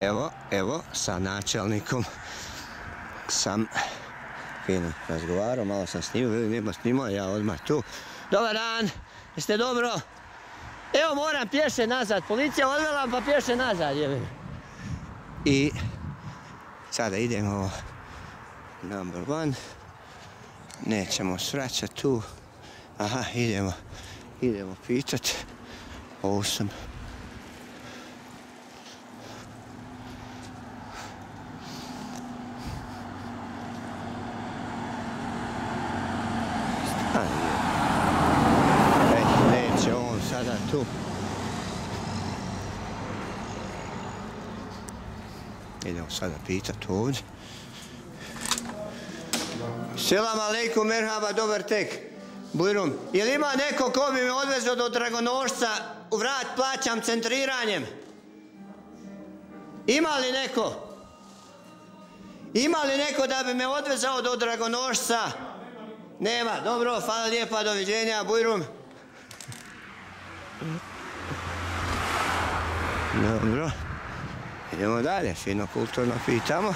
Evo, evo, sa načelnikom sam fino razgovarao, malo sam snimao, vidim nema snimao, ja odmah tu. Dobar dan, jeste dobro? Evo moram pješe nazad, policija odvela pa pješe nazad, jebim. I sada idemo number one. Nećemo svraćat tu. Aha, idemo, idemo pitat. Ovo sam E, neće on sada tu. Idemo sada pitat ovdje. Selam aleikum, merhaba, dobar tek. Bujrum, jel ima neko ko bi me odvezao do Dragonošca, u vrat plaćam centriranjem? Ima li neko? Ima li neko da bi me odvezao do Dragonošca? Nema, dobro, hvala lijepa, doviđenja, Bujrum. Dobro, idemo dalje, fino kulturno pitamo.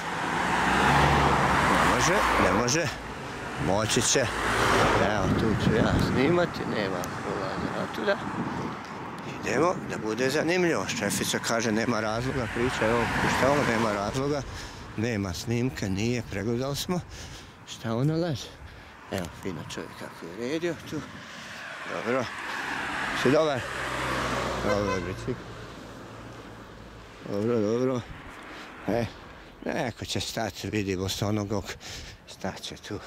Ne može, ne može, moći će. Evo, tu ću ja snimati, nema ulaza tuda. Idemo, da bude zanimljivo. Šefica kaže, nema razloga, priča je ovo, šta ovo, nema razloga. Nema snimka, nije, pregledali smo. Šta ona laže? Evo, fino čovjek kako je redio tu. Dobro. Si dobar? Dobro, bicik. Dobro, dobro. E, neko će stati, vidimo s onogog. Stat tu.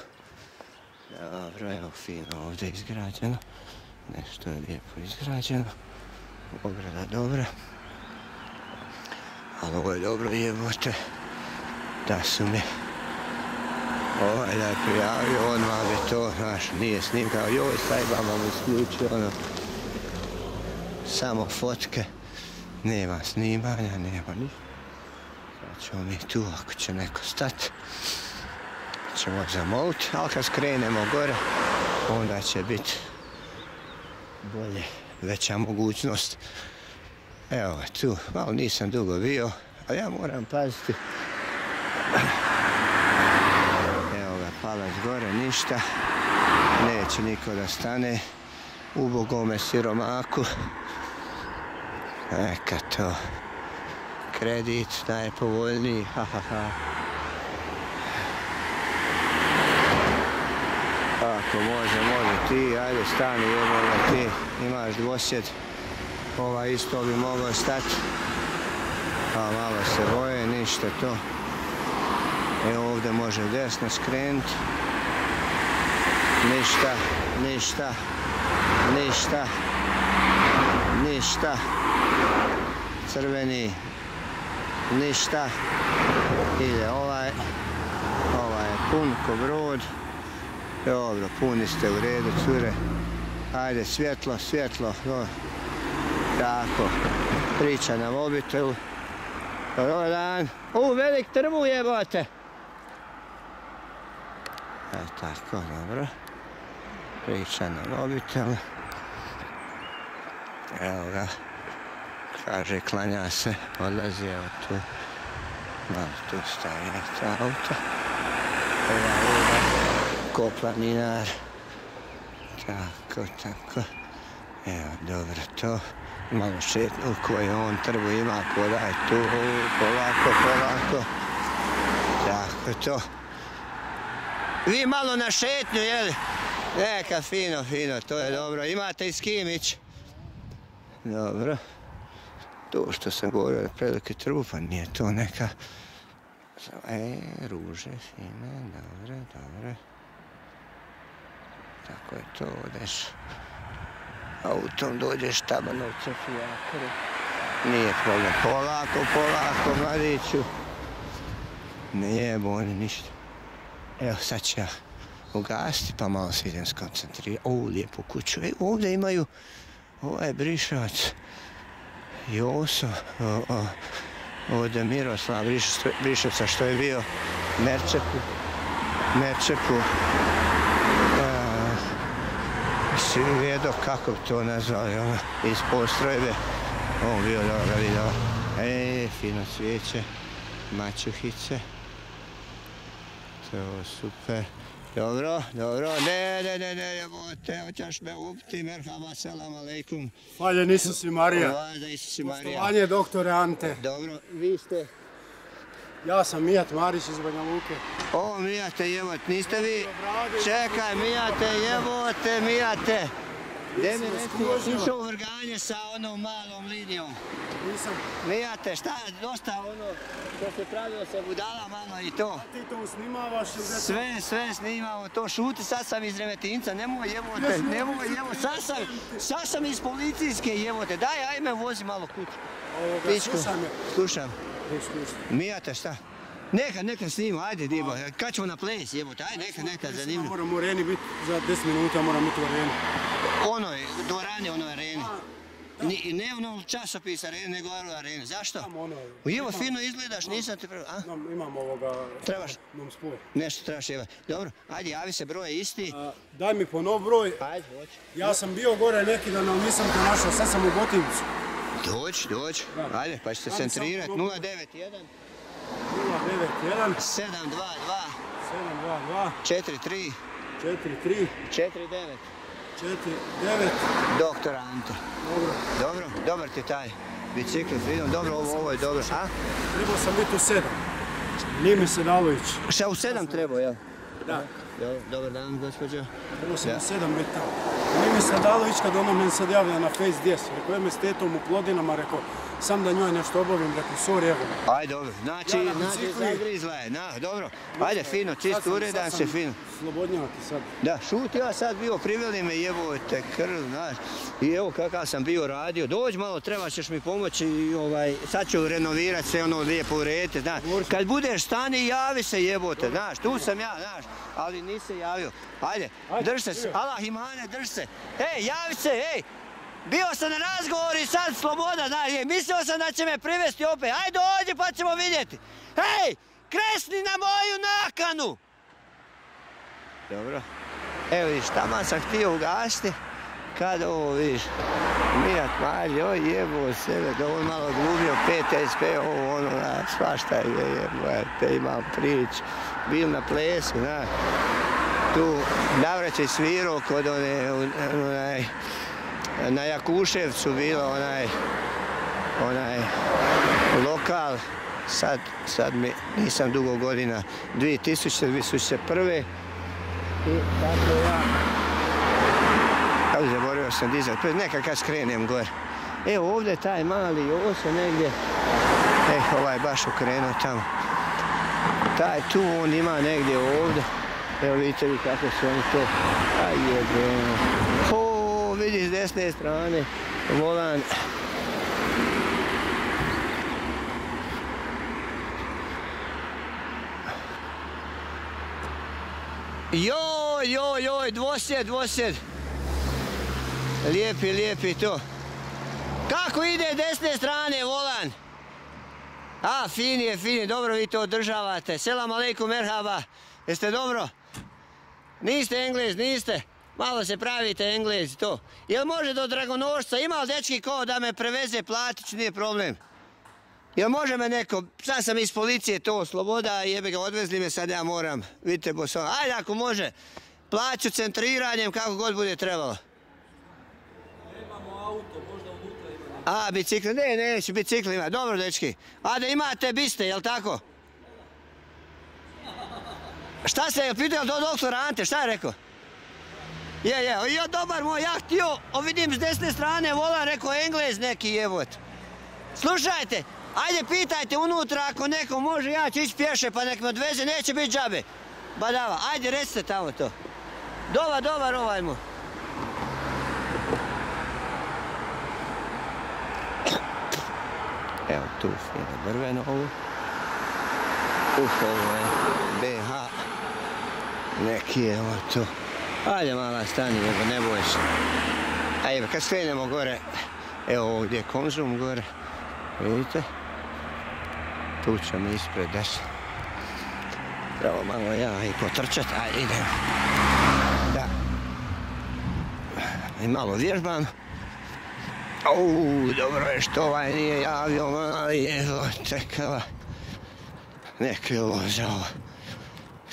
Dobro, evo, fino ovdje izgrađeno. Nešto je lijepo izgrađeno. Ograda dobra. Ali ovo je dobro jebote. Da su mi ovaj da je prijavio, odmah bi to, znaš, nije snimka, joj, sajbama mu isključio, ono, samo fotke, nema snimanja, nema ništa. Sad ćemo mi tu, ako će neko stati, ćemo zamoliti, ali kad skrenemo gore, onda će biti bolje, veća mogućnost. Evo ga tu, malo nisam dugo bio, a ja moram paziti palac gore, ništa. Neće niko da stane u bogome siromaku. Neka to. Kredit najpovoljniji, ha ha ha. Ako može, može ti, ajde stani jednoga ti, imaš dvosjed. Ova isto bi mogao stati. Pa malo se boje, ništa to. Evo ovdje može desno skrenuti. Ništa, ništa, ništa, ništa. Crveni, ništa. Ide ovaj, ovaj je pun ko brod. Dobro, puni ste u redu, cure. Ajde, svjetlo, svjetlo. Tako, priča na mobitelu. Dobar dan. U, velik trbu jebote. E, tako, dobro. Priča na mobitel. Evo ga. Kaže, klanja se, odlazi, evo tu. Malo tu staje ta auto. Evo, evo, ko planinar. Tako, tako. Evo, dobro to. Malo šetnu koji on trbu ima, ko daj tu, polako, polako. Tako to. Vi malo na šetnju, jel? Neka, fino, fino, to je dobro. Imate i s kim ići? Dobro. To što sam govorio da predake trbu, pa nije to neka... E, ruže, fine, dobre, dobre. Tako je to, odeš. Autom dođeš tamo novce fijakore. Nije problem. Polako, polako, mladiću. Nije bolje ništa. Evo sad ću ja ugasiti pa malo se idem skoncentrirati. O, lijepu kuću. E, ovdje imaju ovaj brišavac. Joso. O, o, ovdje Miroslav Brišovca što je bio Merčepu. Merčepu. Si vidio kako bi to nazvali, ono, iz postrojbe. On bio ga vidio. E, fino cvijeće, mačuhice. To super. Dobro, dobro, ne, ne, ne, ne, jebote, hoćeš me upti, merhaba, selam aleikum. Hvaljen Isus i Marija. Hvala Isus i Marija. Poštovanje doktore Ante. Dobro, vi ste? Ja sam Mijat Marić iz Banja Luke. O, mijate jebot, niste vi? Čekaj, mijate jebote, mijate. Gdje mi reci, išao u vrganje sa onom malom linijom. Nisam. Mijate, šta, dosta ono, što se pravilo se budala malo i to. Ti to snimavaš Sve, sve snimamo to, šuti, sad sam iz Remetinca, nemoj jebote, nemoj jebote, sad sam, sad sam iz policijske jebote, daj, ajme vozi malo kuću. Pičku, slušam. Mijate, šta? Neka, neka snima, ajde Dibo, kad ćemo na ples jebote, ajde, neka, neka, zanimljivo. moram u areni biti za 10 minuta, moram biti u. Onoj, dvorane, onoj areni. Ni, ne ono časopis arene, nego u arene. Zašto? Ono... U Evo, fino izgledaš, nisam ti prvo, a? Imam, ovoga... Trebaš? Imam spoj. Nešto trebaš jeva. Dobro, ajde, javi se, broj je isti. A, daj mi po nov broj. Ajde, hoći. Ja sam bio gore neki dan, ali nisam te našao. Sad sam u Botincu. Doći, doći. Da. Ajde, pa ćete centrirati. probaj. 091 091 722 722 43 43 49 49 Doktor Ante. Dobro. Dobro, dobar ti taj bicikl, Freedom, dobro, ovo, ovo je dobro. A? Trebao sam biti u 7. Nime Sedalović. Šta u sedam trebao, jel? Da. Dobro, dobar dan, gospođo. Trebao sam Da. u 7 biti tamo. Nime Sedalović kad ona meni sad javlja na Face 10. Rekao je me s tetom u plodinama, rekao sam da njoj nešto obavim, rekao sorry evo. Ajde, dobro. Znači, Ja znači, zagrizla je. Na, dobro. Ajde, fino, čist uredan se, fino. Slobodnjak i sad. Da, šut ja sad bio, priveli me jebote krv, znaš. I evo kakav sam bio radio. Dođi malo, trebaš ćeš mi pomoći i ovaj, sad ću renovirati sve ono lijepo urediti, znaš. Kad budeš stani, javi se jebote, znaš, tu sam ja, znaš. Ali nisi javio. Ajde, drž se. Allah imane, drž se. Ej, javi se, ej. Bio sam na razgovoru i sad sloboda, znaš, je, mislio sam da će me privesti opet. Ajde, dođi pa ćemo vidjeti. Hej, kresni na moju nakanu. Dobro. Evo vidiš, tamo sam htio ugasiti. Kad ovo vidiš, Mijat Marji, oj jebo sebe, da on malo glumio, PTSP, ovo ono, znaš, svašta je, jebote, imam priču. Bil na plesu, znaš. Tu navraćaj svirao kod one, onaj, na Jakuševcu bilo onaj, onaj lokal, sad, sad mi nisam dugo godina, 2000, 2001. I tako ja, ali zaboravio sam dizat, pred neka kad skrenem gore. Evo ovdje je taj mali oso negdje, eh ovaj baš okrenuo tamo. Taj tu on ima negdje ovdje. Evo vidite vi kako su oni to. Aj jebeno. Vidi s desne strane. Volan. Joj, joj, joj, dvosjed, dvosjed. Lijepi, lijepi to. Kako ide desne strane volan? A, fini je, fini, dobro vi to održavate. Selam aleikum, merhaba. Jeste dobro? Niste englez, niste? Malo se pravite englez, to. Jel može do Dragonošca? Ima li dečki ko da me preveze, platit ću, nije problem. Jel može me neko, sad sam iz policije to, sloboda, jebe ga, odvezli me, sad ja moram, vidite bosom, ajde ako može, plaću centriranjem kako god bude trebalo. A, bicikli, ne, neću, bicikli ima, dobro dečki. A da imate biste, jel tako? Šta se je pitao do doktora Ante, šta je rekao? Je, je, jo, dobar moj, ja htio, o s desne strane volan, rekao Englez neki jebot. Slušajte, ajde pitajte unutra ako neko može, ja ću ići pješe pa nek me odveze, neće biti džabe. Badava, ajde recite tamo to. Dobar, dobar ovaj mu. Evo tu fino drveno ovo. Uf, ovo je BH. Neki je ovo. Ajde mala stani, ne boj se. Ajde, kad skrenemo gore, evo ovdje je konzum gore. Vidite? Tu ćemo ispred desno. Evo malo ja i potrčat, ajde idemo. Da. I malo vježbam. Uuu, dobro je što ovaj nije javio, ali evo, čekala. Neki je ovo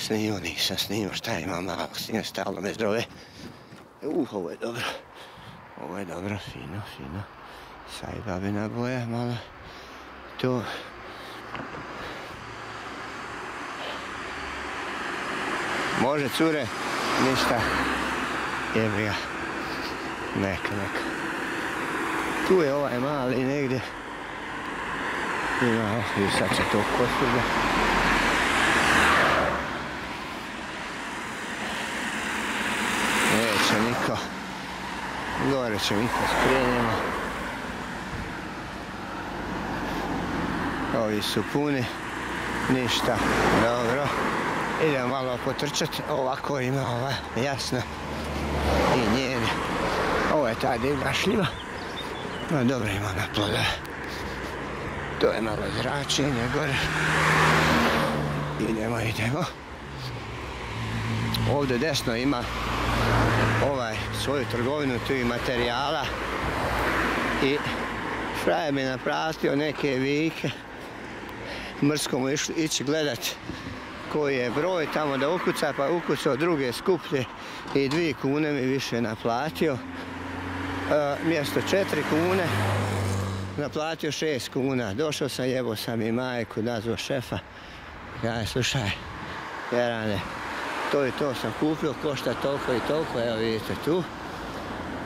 Snimio, nisam snimio, šta ima malo, snimio, stalno me zove. Uh, ovo je dobro. Ovo je dobro, fino, fino. Saj babina boja, malo. To. Može, cure? Ništa. Jebi ga. Neka, neka. Tu je ovaj mali negdje. Ima, i sad će to kosuga. Neće niko. Niko skrenemo. Ovi su puni. Ništa. Dobro. Idemo malo potrčat. Ovako ima ova. Jasno. I njene. Ovo je ta divna šljiva. No dobro ima na ploda. To je malo zračenje gore. Idemo, idemo. Ovdje desno ima ovaj svoju trgovinu tu i materijala. I frajer mi napratio neke vike. Mrsko mu ići gledat koji je broj tamo da ukuca pa ukucao druge skuplje i dvije kune mi više naplatio. E, mjesto četiri kune naplatio šest kuna. Došao sam jebo sam i majku nazvao šefa. Ja slušaj Jerane to i to sam kupio, košta toliko i toliko, evo vidite tu.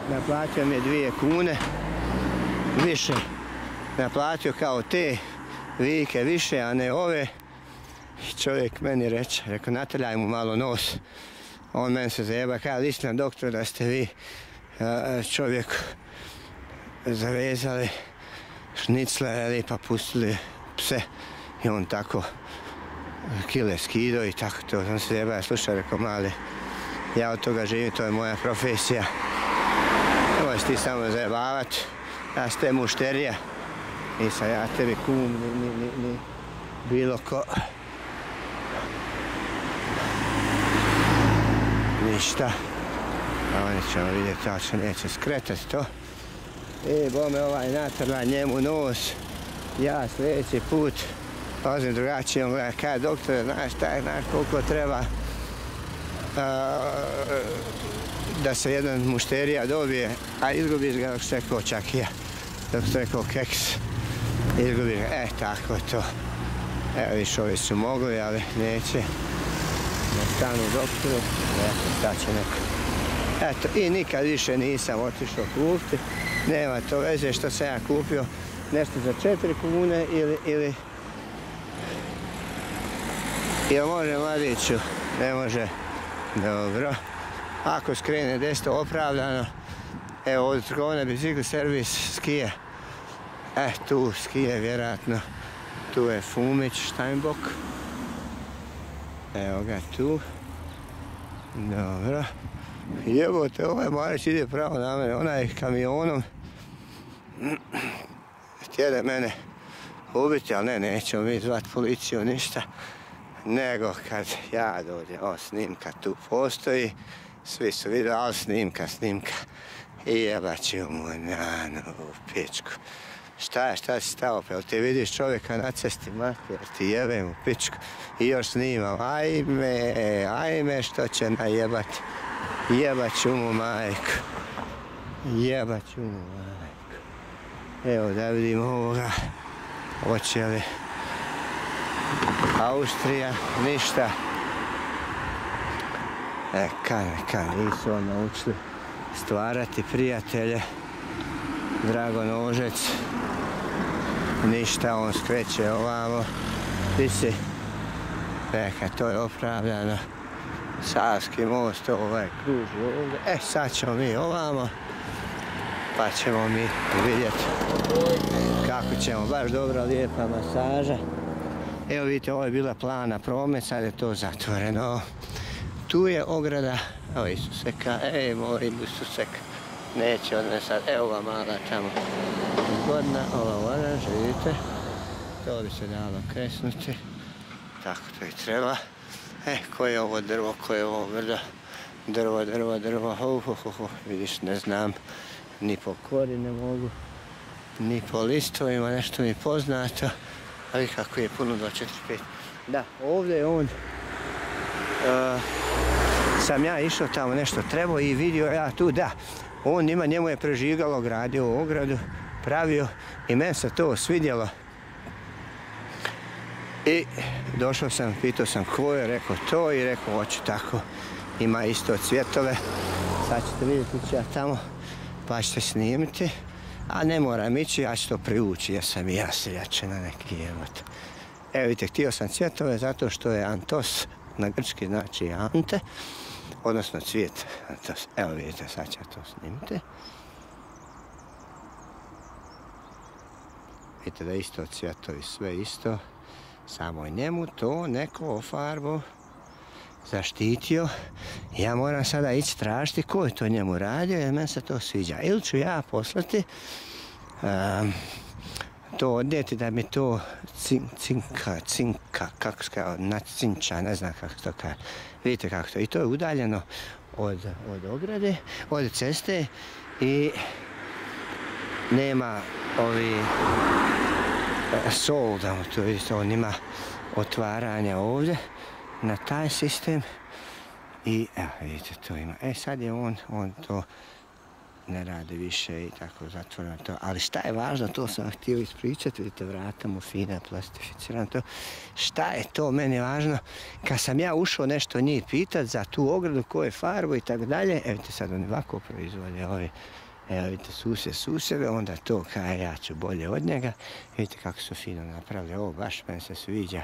Naplatio mi je dvije kune, više. Naplatio kao te vike više, a ne ove. Čovjek meni reče, rekao, nataljaj mu malo nos. On meni se zajeba, kada istina doktor da ste vi čovjek zavezali šnicle, pa pustili pse. I on tako kile skido i tako to. On se jeba, slušaj, rekao mali, ja od toga živim, to je moja profesija. Nemoj ti samo zajebavat, ja ste mušterija. Nisam ja tebi kum, ni, ni, ni, bilo ko. Ništa. A oni ćemo vidjeti, tačno neće skretati to. E, bome ovaj natrla njemu nos. Ja sljedeći put Pazim drugačije, on gleda, kaj doktore, znaš taj, znaš koliko treba da se jedan mušterija dobije, a izgubiš ga dok se rekao čakija, dok se rekao keks, izgubiš ga, e, tako je to. Evo viš, ovi su mogli, ali neće. Ne stanu doktoru, šta će neko. Eto, i nikad više nisam otišao kupiti, nema to veze što sam ja kupio nešto za četiri kune ili, ili Jel može mladiću? Ne može. Dobro. Ako skrene desno opravdano, evo od trgovine bicikli servis skije. E, tu skije vjerojatno. Tu je Fumić, Steinbock. Evo ga tu. Dobro. Jebote, ovaj Marić ide pravo na mene, onaj kamionom. Htjede mene ubiti, ali ne, nećemo mi zvat policiju, ništa nego kad ja dođem, o snimka tu postoji, svi su vidjeli, ali snimka, snimka. I jebat ću mu nanu u pičku. Šta je, šta si stao, pa ti vidiš čovjeka na cesti, mati, jer ti jebem u pičku. I još snimam, ajme, ajme, što će najebat. Jebat ću mu majku. Jebat ću mu majku. Evo da vidimo ovoga. Hoće li Austrija, ništa. Eka, neka, nisu on naučili stvarati prijatelje. Drago Nožec, ništa, on skreće ovamo. Ti si, eka, to je opravljano. Savski most, ovaj kruži ovdje. E, sad ćemo mi ovamo, pa ćemo mi vidjeti kako ćemo. Baš dobra, lijepa masaža. Evo vidite, ovo je bila plana promet, sad je to zatvoreno. Tu je ograda, evo Isuseka, ej, moj Isusek, neće od me sad, evo ova mala tamo. Zgodna, ova oranž, vidite, to bi se dalo kresnuti, tako to i treba. E, koje je ovo drvo, koje je ovo brdo, drvo, drvo, drvo, uh, uh, uh, vidiš, ne znam, ni po kori ne mogu ni po listovima, nešto mi poznato. Ali kako je puno 2, 4, 5. Da, ovdje je on. Uh, sam ja išao tamo nešto trebao i vidio ja tu, da. On ima, njemu je prežigalo, gradio ogradu, pravio i meni se to svidjelo. I došao sam, pitao sam ko je, rekao to i rekao hoću tako. Ima isto cvjetove. Sad ćete vidjeti ću ja tamo pa ćete snimiti. A ne moram ići, ja ću to privući, ja sam i ja seljače na neki jevot. Evo vidite, htio sam cvjetove zato što je Antos na grčki znači Ante, odnosno cvijet Antos. Evo vidite, sad ću to snimiti. Vidite da isto cvjetovi, sve isto. Samo je njemu to neko ofarbo zaštitio. Ja moram sada ići tražiti ko je to njemu radio jer meni se to sviđa. Ili ću ja poslati um, to odnijeti da mi to cin, cinka, cinka, kako se kao, nacinča, ne znam kako to kaže. Vidite kako to. I to je udaljeno od, od ograde, od ceste i nema ovi e, sol, da to vidite, on ima otvaranja ovdje na taj sistem i evo vidite to ima. E sad je on, on to ne radi više i tako zatvoreno to. Ali šta je važno, to sam htio ispričati, vidite vrata mu fina, plastificirano to. Šta je to meni važno? Kad sam ja ušao nešto njih pitat za tu ogradu, koje farbu i tako dalje, evo vidite sad oni ovako proizvode ovi Evo vidite susjed susjede, onda to kaj ja ću bolje od njega. Vidite kako su fino napravili, ovo baš meni se sviđa.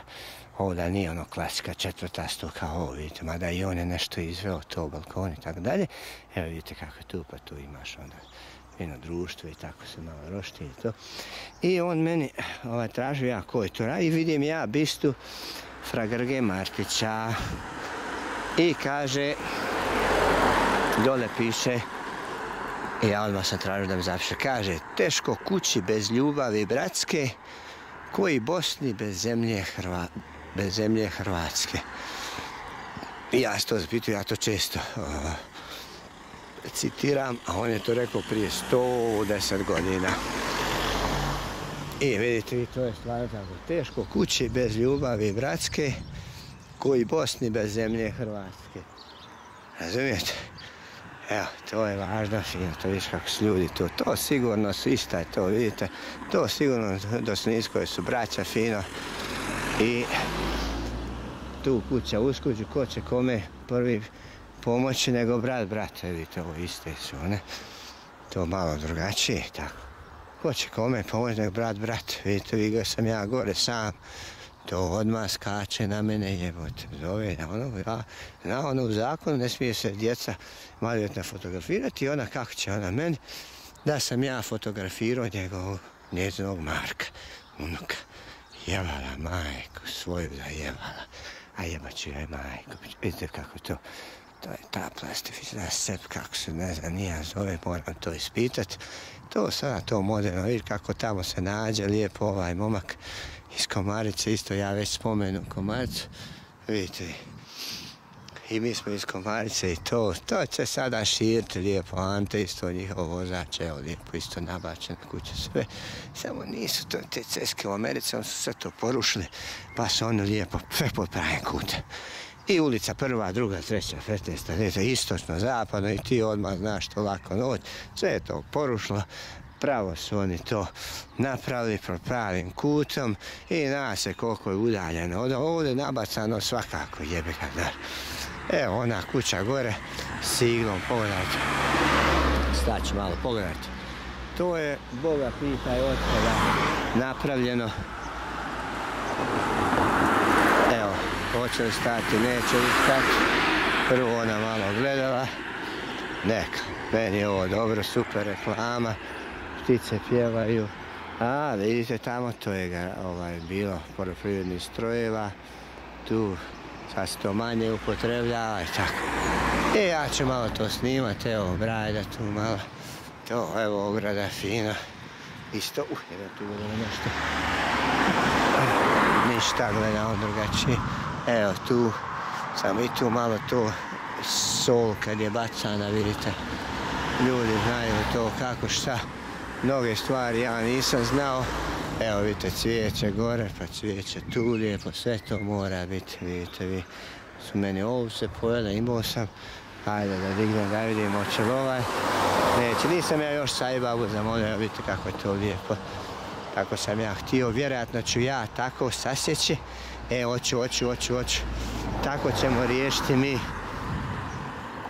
Ovo da nije ono klasika četvrta sto kao ovo, vidite, mada i on je nešto izveo to balkon i tako dalje. Evo vidite kako je tu, pa tu imaš onda jedno društvo i tako se malo rošti i to. I on meni ovaj, tražio ja ko je to radi vidim ja bistu Fragrge Martića i kaže dole piše I ja odmah sam tražio da mi zapiše. Kaže, teško kući bez ljubavi bratske, koji Bosni bez zemlje, Hrva, bez zemlje Hrvatske. Ja se to zapitao, ja to često citiram, a on je to rekao prije 110 godina. I vidite vi, to je stvarno tako. Teško kući bez ljubavi bratske, koji Bosni bez zemlje Hrvatske. Razumijete? Evo, to je važno, to vidiš kako su ljudi tu. To sigurno su ista to, vidite. To sigurno do Sniskoj su braća, fino. I tu kuća uskuđu, ko će kome prvi pomoći nego brat, brat. Vidite, ovo iste su one. To malo drugačije, tako. Ko će kome pomoći nego brat, brat. Vidite, vidio sam ja gore sam to odmah skače na mene jebote, zove na ono, ja, na ono u zakonu ne smije se djeca maloljetna fotografirati, ona kako će ona meni, da sam ja fotografirao njegovog, njezinog Marka, unuka, jevala majku svoju da jevala, a jebaću joj majku, vidite kako to, to je ta plastificna sep, kako se ne znam, nija zove, moram to ispitat, to sada to moderno, vidi kako tamo se nađe lijepo ovaj momak, iz Komarice, isto ja već spomenu Komaricu, vidite I mi smo iz Komarice i to, to će sada širiti lijepo, Ante isto njihov vozač, evo lijepo isto nabačen kuće sve. Samo nisu to te ceske u Americi, oni su sve to porušili, pa su oni lijepo sve pod pravim. I ulica prva, druga, treća, petesta, istočno, zapadno i ti odmah znaš to lako noć. Sve je to porušilo, pravo su oni to napravili pod pravim kutom i zna se koliko je udaljeno. Od ovdje nabacano svakako jebe ga. Evo ona kuća gore s iglom, pogledajte. Staću malo, pogledajte. To je, Boga pitaj, od kada napravljeno. Evo, hoće li stati, neće li stati. Prvo ona malo gledala. Neka, meni je ovo dobro, super reklama ptice pjevaju. A, vidite tamo, to je ovaj, bilo poljoprivredni strojeva. Tu sad se to manje upotrebljava i tako. I ja ću malo to snimati, evo, brajda tu malo. To, evo, ograda fina. Isto, uh, jedan tu bilo nešto. Ništa, gledamo drugačije. Evo tu, samo i tu malo to sol kad je bacana, vidite. Ljudi znaju to kako šta mnoge stvari ja nisam znao. Evo vidite cvijeće gore, pa cvijeće tu lijepo, sve to mora biti, vidite vi. Su meni ovce pojele, imao sam. Ajde da dignem da vidimo će li ovaj. Neće, nisam ja još sa babu zamolio, vidite kako je to lijepo. Kako sam ja htio, vjerojatno ću ja tako sasjeći. E, hoću, hoću, hoću, hoću. Tako ćemo riješiti mi.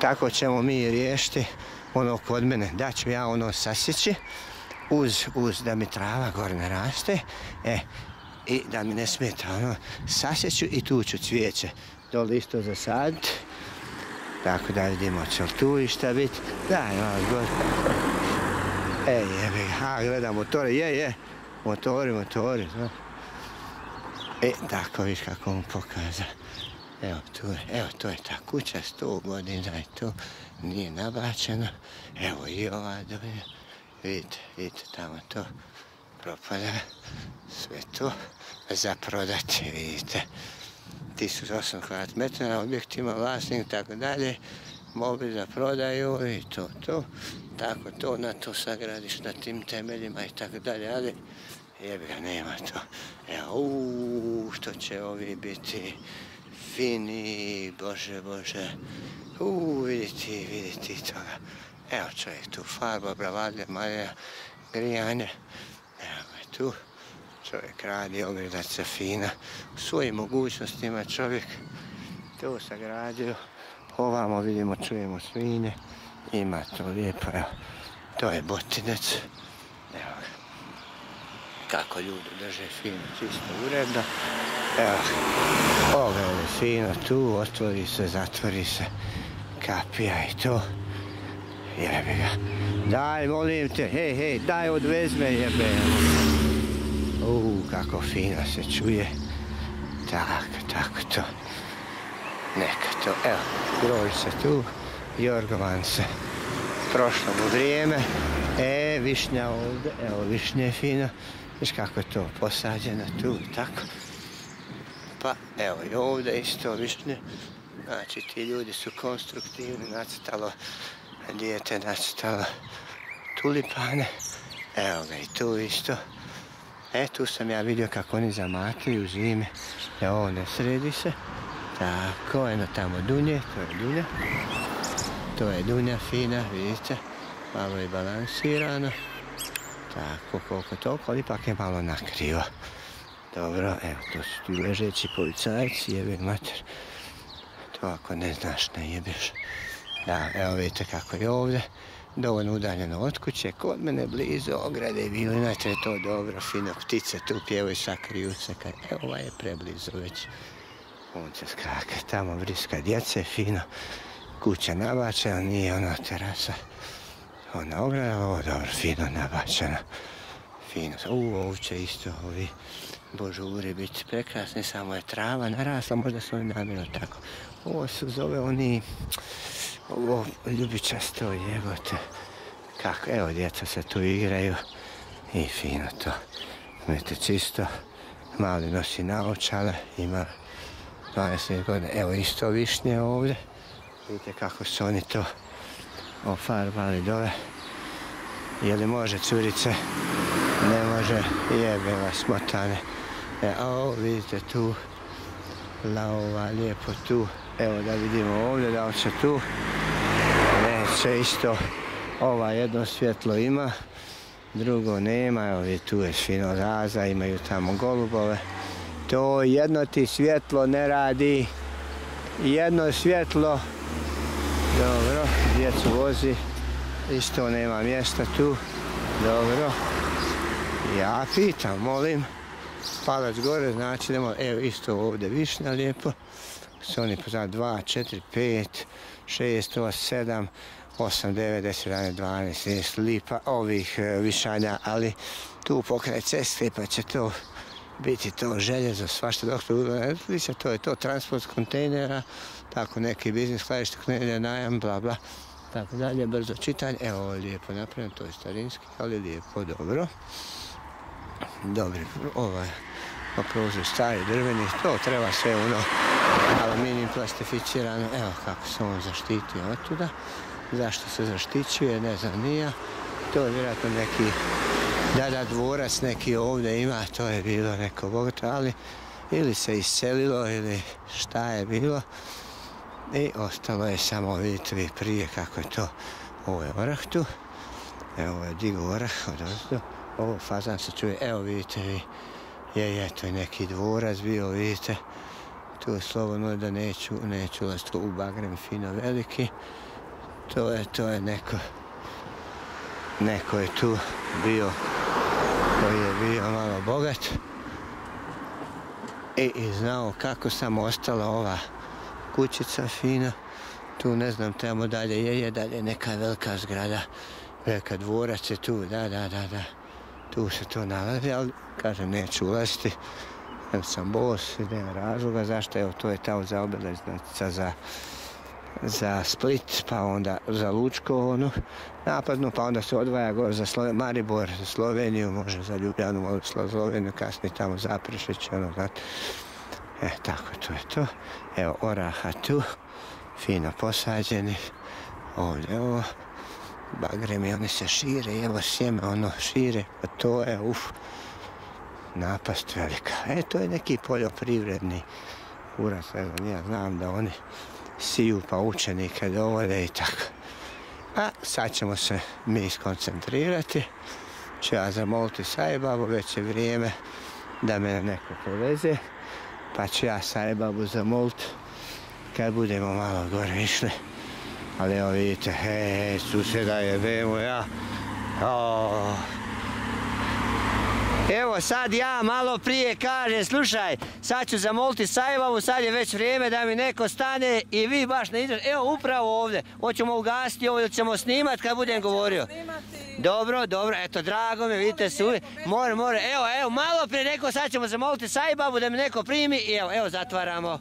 Tako ćemo mi riješiti ono kod mene. Da ću ja ono sasjeći uz, uz da mi trava gore ne raste. E, i da mi ne smeta ono, sasjeću i tu ću cvijeće. Dole isto zasaditi. Tako da vidimo će li tu i šta biti. Daj, malo gore. E, jebi ga, a gledam motore, je, je. Motori, motori, znaš. E, tako viš kako mu pokaza. Evo tu je, evo to je ta kuća, sto godina i to nije nabačeno. Evo i ova dolje. Vidite, vidite tamo to propada. Sve to za prodati, vidite. 1008 kvadrat metra na objektima, vlasnik tako dalje. Mobi za prodaju i to, to. Tako to, na to sagradiš na tim temeljima i tako dalje, ali jebi ga, nema to. Evo, uuu, što će ovi biti fini, bože, bože. Uuu, vidite, vidite toga. Evo čovjek tu, farba, bravadlja, malja, grijanje. Evo ga tu, čovjek radi, ogradaca fina. U svojim mogućnostima čovjek to sagradio. Ovamo vidimo, čujemo svinje. Ima to lijepo, evo. To je botinec. Evo kako ljudi drže fino, čisto uredno. Evo, pogledaj fino tu, otvori se, zatvori se, kapija i to. Jebi ga. Daj, molim te, hej, hej, daj odvez me, jebe. Uuu, kako fino se čuje. Tako, tako to. Neka to, evo, groj se tu, Jorgovan se. Prošlo mu vrijeme. E, višnja ovdje, evo, višnje je fino. Viš kako je to posađeno tu tako. Pa evo i ovdje isto višnje. Znači ti ljudi su konstruktivni, nacrtalo dijete, nacrtalo tulipane. Evo ga i tu isto. E tu sam ja vidio kako oni zamataju zime. Evo ovo ne sredi se. Tako, eno tamo dunje, to je dunja. To je dunja fina, vidite. Malo je balansirano. Tako, koliko toliko, ali ipak je malo nakrivo. Dobro, evo, to su tu ležeći policajci, jebe mater. To ako ne znaš, ne jebeš. Da, evo vidite kako je ovdje. Dovoljno udaljeno od kuće, kod mene blizu ograde bili, znači je to dobro, fino, ptice tu pjevaju, sakriju se, kaj, evo ovaj je preblizu već. On će skaka, tamo vriska djece, fino, kuća nabačena, nije ona terasa. Ona ograda, ovo dobro, fino nabačena. Fino, u, ovće isto, ovi božuri biti prekrasni, samo je trava narasla, možda su oni namjerno tako. Ovo se zove oni, ovo ljubičasto, jebote. Kako, evo, djeca se tu igraju i fino to. Vidite, čisto, mali nosi naočale, ima 20 godina, evo isto višnje ovdje. Vidite kako su oni to ofarbali dole. Je li može curice? Ne može. Jebe vas motane. E, a ovo vidite tu. Laova lijepo tu. Evo da vidimo ovdje da će tu. Neće isto. Ova jedno svjetlo ima. Drugo nema. Evo vidite tu je fino raza. Imaju tamo golubove. To jedno ti svjetlo ne radi. Jedno svjetlo Dobro, djecu vozi. Isto nema mjesta tu. Dobro. Ja pitam, molim. Palac gore, znači evo isto ovdje višnja lijepo. Su oni pozad 2, 4, 5, 6, 8, 7, 8, 9, 10, 11, 12, 13 lipa ovih e, višanja, ali tu pokraj ceste pa će to biti to željezo, svašta dok to uvića, to je to transport kontejnera, tako neki biznis, skladište kontejnera, najam, bla bla, tako dalje, brzo čitanje, evo ovo je lijepo napravljeno, to je starinski, ali lijepo, dobro. Dobri, ovaj, prozor stari, drveni, to treba sve ono, aluminijum plastificirano, evo kako se on zaštitio od tuda, zašto se zaštićuje, ne znam, nija, To je vjerojatno neki dada dvorac neki ovdje ima, to je bilo neko bogato, ali ili se iselilo ili šta je bilo. I ostalo je samo, vidite vi prije kako je to, ovo je orah tu, evo je digo orah od ozdo, ovo fazan se čuje, evo vidite vi, je, je, to je neki dvorac bio, vidite, tu slobodno da neću, neću ulaziti u bagrem fino veliki, to je, to je neko, neko je tu bio, koji je bio malo bogat i, i znao kako sam ostala ova kućica fina, tu ne znam tamo dalje je, je dalje neka velika zgrada, velika dvorac je tu, da, da, da, da, tu se to nalazi, ali kažem neću ulaziti, jer sam bos nema razloga zašto, evo to je tamo za obilaznica za za Split, pa onda za Lučko, ono, napadno, pa onda se odvaja gore za Slove, Maribor, za Sloveniju, može za Ljubljanu, može za Sloveniju, kasnije tamo za Prišlić, ono, znate. E, tako, to je to. Evo, oraha tu, fino posađeni, ovdje ovo, bagremi, oni se šire, evo sjeme, ono, šire, pa to je, uf, napast velika. E, to je neki poljoprivredni uraz, evo, ja znam da oni siju pa učenike dovode i tako. A sad ćemo se mi skoncentrirati. Ću ja zamoliti Sajbabu, već je vrijeme da me neko poveze. Pa ću ja Sajbabu zamoliti kad budemo malo gore išli. Ali evo vidite, hej, susjeda jebemo ja. Oh. Evo sad ja malo prije kaže, slušaj, sad ću zamoliti Sajbavu, sad je već vrijeme da mi neko stane i vi baš ne idete. Evo upravo ovdje, hoćemo ugasiti ovo ili ćemo snimat kad budem govorio. Dobro, dobro, eto, drago mi, vidite se uvijek. More, more, evo, evo, malo prije neko, sad ćemo zamoliti Sajbabu da mi neko primi i evo, evo, zatvaramo.